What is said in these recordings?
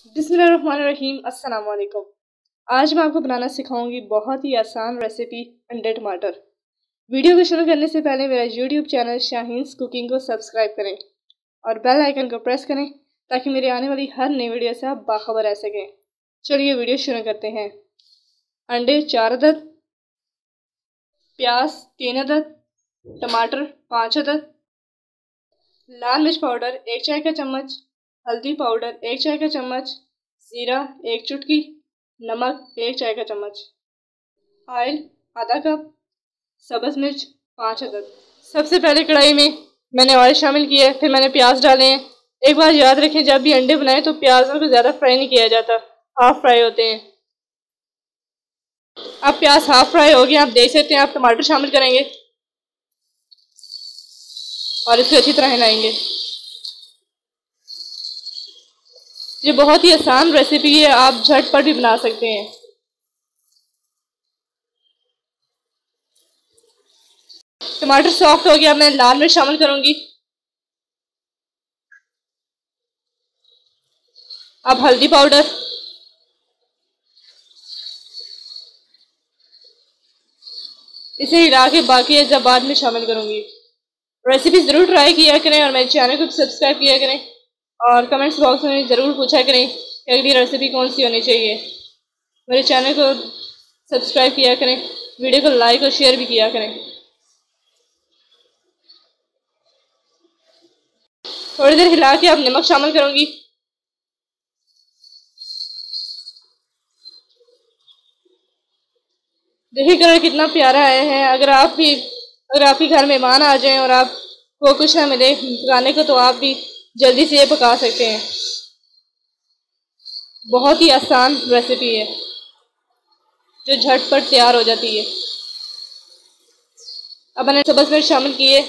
अस्सलाम वालेकुम आज मैं आपको बनाना सिखाऊँगी बहुत ही आसान रेसिपी अंडे टमाटर। वीडियो को शुरू करने से पहले मेरा यूट्यूब चैनल शाहीन्स कुकिंग को सब्सक्राइब करें और बेल आइकन को प्रेस करें ताकि मेरी आने वाली हर नई वीडियो से आप बाखबर रह सकें। चलिए वीडियो शुरू करते हैं। अंडे चार अदद, प्याज तीन अदद, टमाटर पाँच अदद, लाल मिर्च पाउडर एक चाय का चम्मच हल्दी पाउडर, एक चाय का चम्मच, ज़ीरा, एक चुटकी, नमक, एक चाय का चम्मच, ऑयल, आधा कप, सब्ज़ मिर्च, पाँच अदद। सबसे पहले कढ़ाई में मैंने ऑयल शामिल किया है, फिर मैंने प्याज डाले हैं। एक बार याद रखें, जब भी अंडे बनाएँ तो प्याज़ों को ज़्यादा फ्राई नहीं किया जाता हाफ़ फ्राई होते हैं। अब प्याज हाफ़ फ्राई हो गया, आप देख सकते हैं, आप टमाटर शामिल करेंगे और इसको अच्छी तरह हिलाएँगे। ये बहुत ही आसान रेसिपी है, आप झटपट भी बना सकते हैं। टमाटर सॉफ्ट हो गया, मैं लाल मिर्च शामिल करूँगी। अब हल्दी पाउडर इसे हिला के बाकी जब बाद में शामिल करूँगी। रेसिपी ज़रूर ट्राई किया करें और मेरे चैनल को सब्सक्राइब किया करें। और कमेंट्स बॉक्स में ज़रूर पूछा करें कि अगली रेसिपी कौन सी होनी चाहिए। मेरे चैनल को सब्सक्राइब किया करें वीडियो को लाइक और शेयर भी किया करें। थोड़ी देर हिला के अब नमक शामिल करूँगी। देखिए कलर कितना प्यारा आया है। अगर आप भी, अगर आपके घर मेहमान आ जाएँ और आपको कुछ ना मिले पकाने को तो आप भी जल्दी से ये पका सकते हैं। बहुत ही आसान रेसिपी है। जो झटपट तैयार हो जाती है। अब मैंने सबस मिर्च शामिल किए।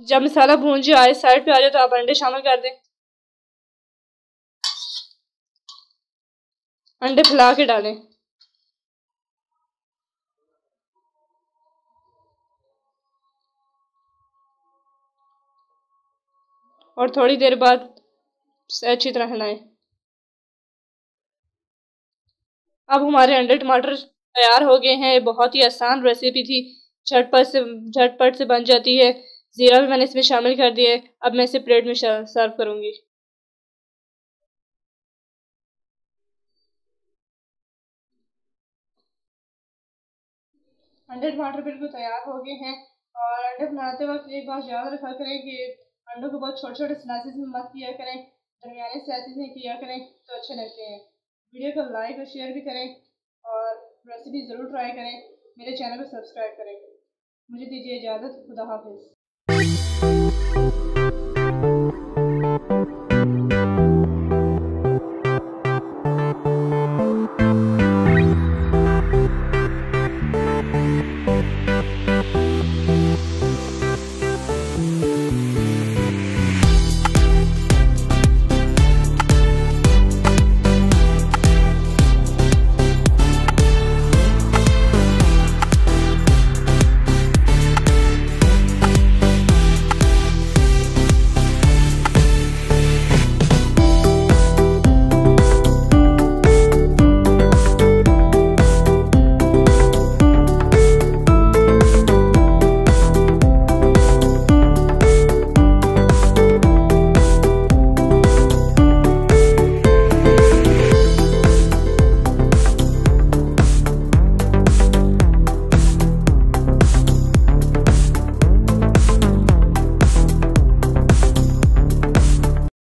जब मसाला भून जाए साइड पे आ जाए तो आप अंडे शामिल कर दें। अंडे फैला के डालें। और थोड़ी देर बाद अच्छी तरह हिलाएँ। अब हमारे अंडे टमाटर तैयार हो गए हैं। बहुत ही आसान रेसिपी थी। झटपट से झटपट से बन जाती है। ज़ीरा भी मैंने इसमें शामिल कर दिया है। अब मैं इसे प्लेट में सर्व करूँगी। अंडे टमाटर बिल्कुल तैयार हो गए हैं और अंडे बनाते वक्त एक बात याद रखा करें कि अंडों को बहुत छोटे छोटे स्लाइसिस में मत किया करें दरमियाने स्लाइसिस में किया करें तो अच्छे लगते हैं। वीडियो को लाइक और शेयर भी करें और रेसिपी ज़रूर ट्राई करें। मेरे चैनल को सब्सक्राइब करें। मुझे दीजिए इजाज़त, खुदा हाफिज़।